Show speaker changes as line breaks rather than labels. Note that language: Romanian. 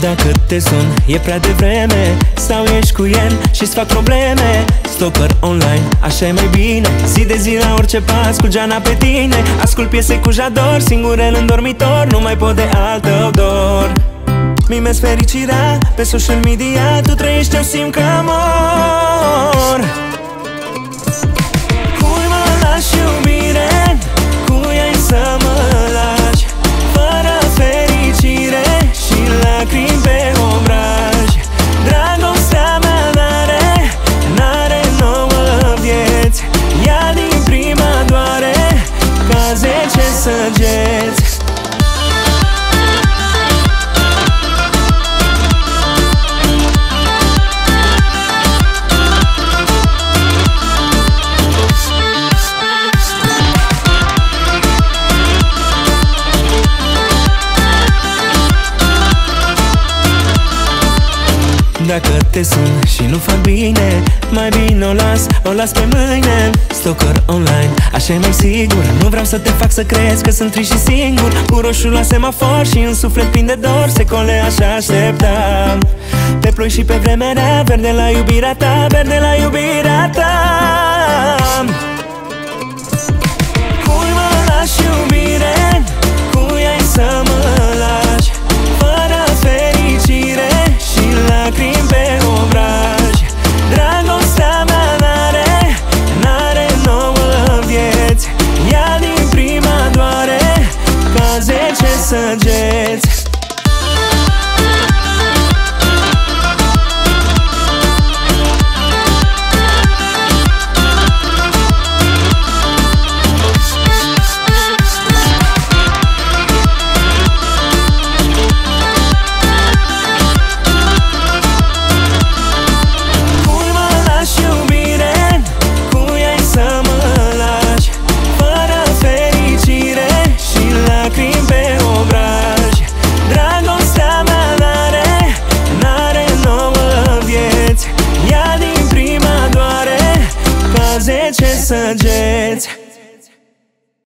Dacă te sun, e prea devreme. Sau ești cu el și-ți fac probleme. Stalker online, așa e mai bine. Zi de zi la orice pas cu geana pe tine. Ascult piese cu jador, singurel în dormitor. Nu mai pot de altă odor. Mimesc fericirea pe social media. Tu trăiești, eu simt că mor Dacă te sun și nu fac bine Mai bine o las, o las pe mâine. Stalker online, așa e mai sigur. Nu vreau să te fac să crezi că sunt trist și singur. Cu roșu la semafor și în suflet plin de dor Secole așa așteptam Pe ploi și pe vremea rea Verde la iubirea ta, verde la iubirea ta Sanjay. messages